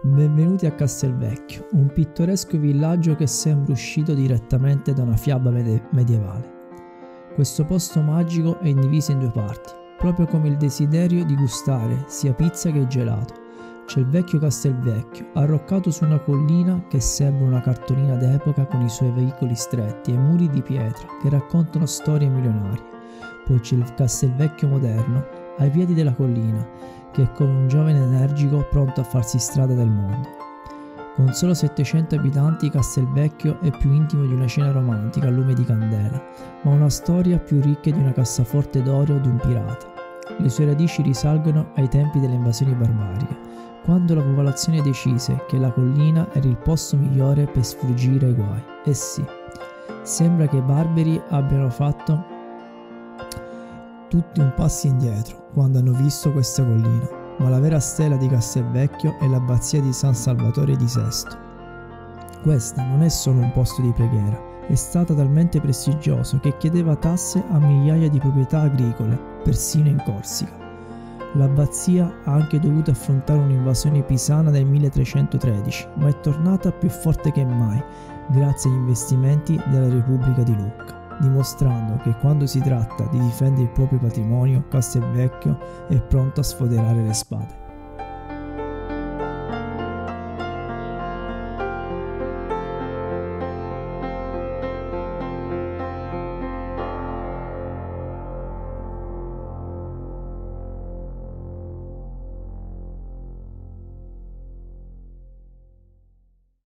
Benvenuti a Castelvecchio, un pittoresco villaggio che sembra uscito direttamente da una fiaba mede- medievale. Questo posto magico è indiviso in due parti, proprio come il desiderio di gustare sia pizza che gelato. C'è il vecchio Castelvecchio, arroccato su una collina che sembra una cartolina d'epoca con i suoi veicoli stretti e muri di pietra che raccontano storie milionarie. Poi c'è il Castelvecchio moderno, ai piedi della collina, che è come un giovane energico pronto a farsi strada del mondo. Con solo 700 abitanti Castelvecchio è più intimo di una cena romantica a lume di candela, ma una storia più ricca di una cassaforte d'oro o di un pirata. Le sue radici risalgono ai tempi delle invasioni barbariche, quando la popolazione decise che la collina era il posto migliore per sfuggire ai guai. E sì, sembra che i barbari abbiano fatto tutti un passo indietro quando hanno visto questa collina, ma la vera stella di Castelvecchio è l'abbazia di San Salvatore di Sesto. Questa non è solo un posto di preghiera, è stata talmente prestigioso che chiedeva tasse a migliaia di proprietà agricole, persino in Corsica. L'abbazia ha anche dovuto affrontare un'invasione pisana nel 1313, ma è tornata più forte che mai, grazie agli investimenti della Repubblica di Lucca dimostrando che quando si tratta di difendere il proprio patrimonio, Castelvecchio è pronto a sfoderare le spade.